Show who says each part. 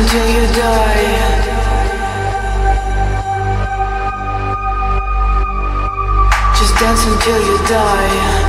Speaker 1: until you die. Just dance until you die.